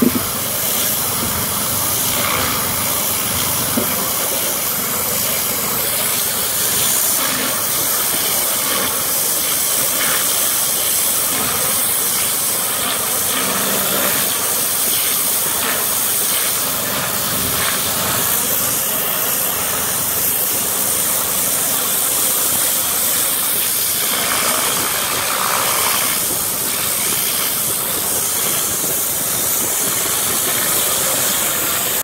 you